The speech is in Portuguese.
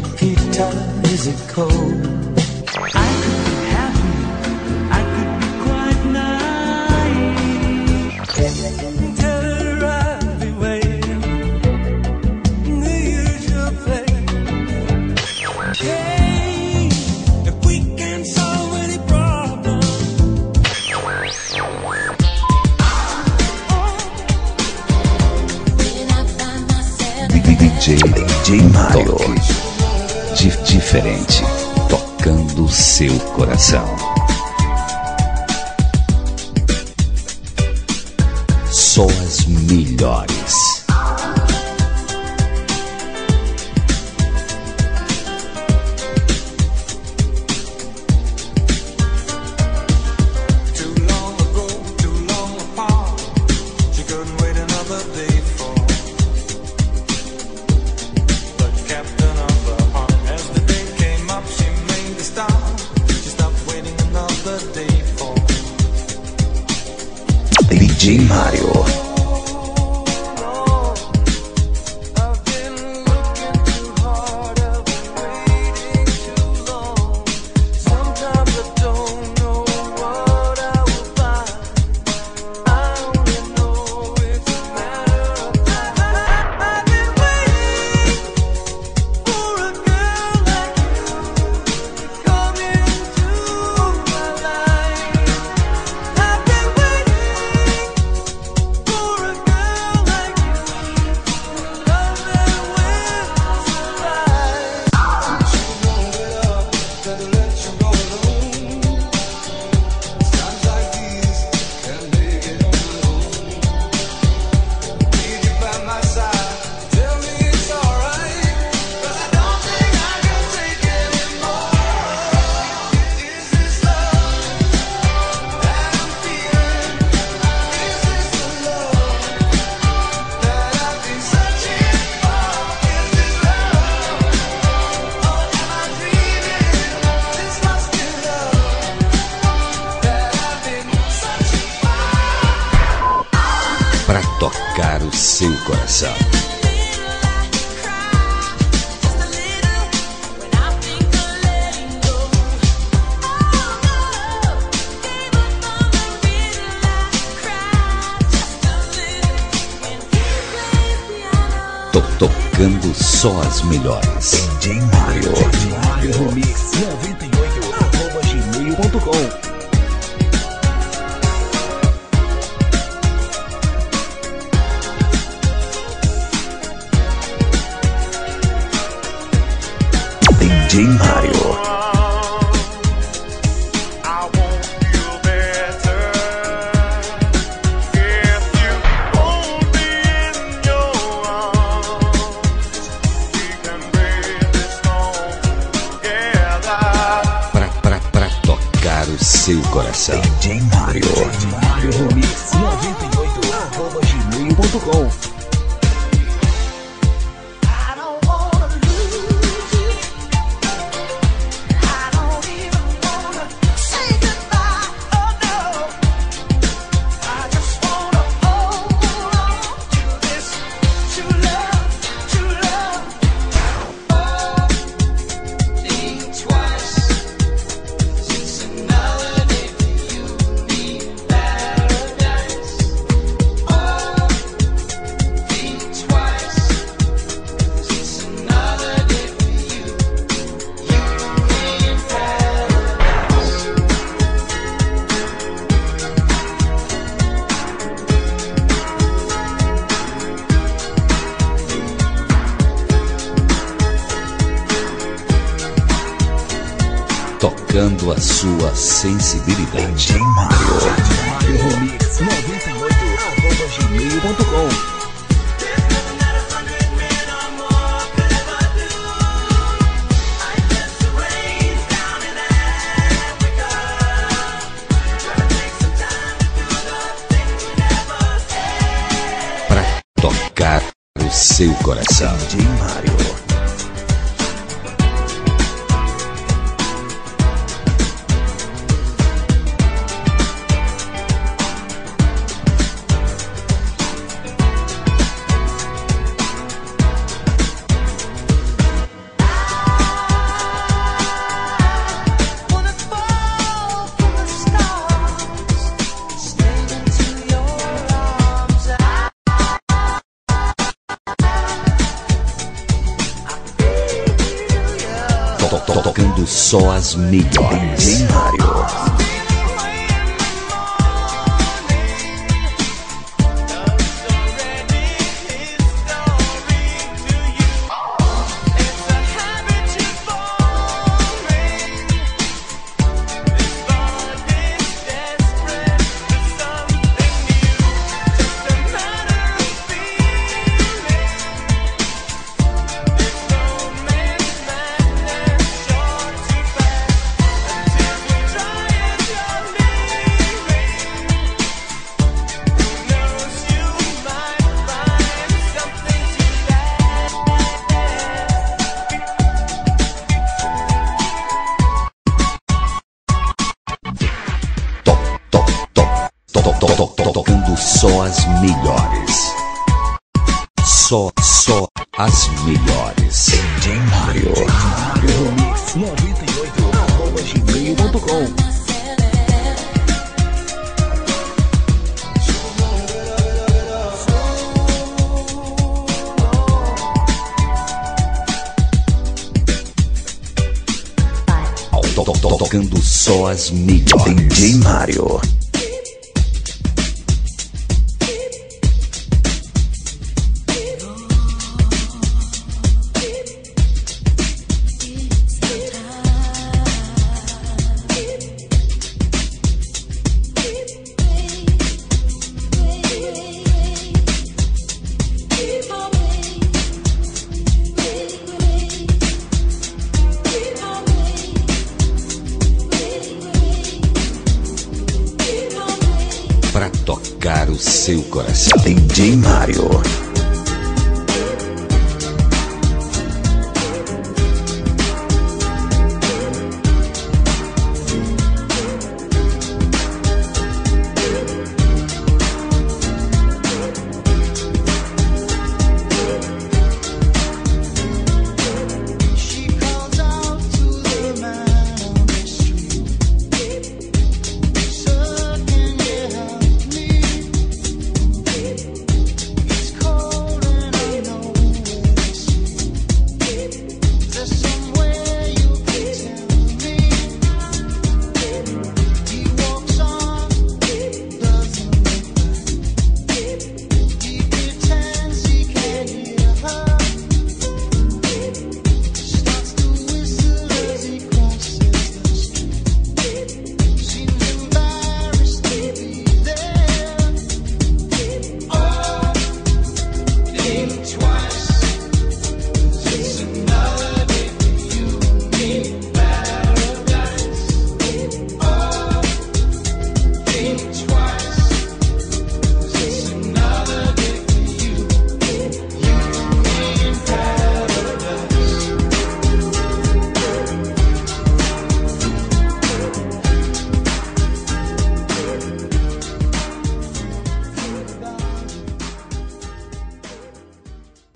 the guitar, is it cold? I could be happy, I could be quite naive. Tell her I'll be waiting, the usual place. Hey, if we can solve any problem. DJ, DJ Mario. Di- diferente. Tocando seu coração. Só as melhores. Mario. Seu coração. Tô tocando só as melhores. DJ Mario. Remix 98 arroba gmail.com tocar o seu coração. DJ Mario. Remix 98 arroba gmail.com Tocando a sua sensibilidade. Mario. Remix 98 arroba gmail.com Pra tocar o seu coração. DJ Mario. Tocando só as melhores. Mario. melhores. Só, só as melhores. DJ Mario. Mix 98 tocando só as melhores. DJ Mario. tocar o seu coração. DJ Mario.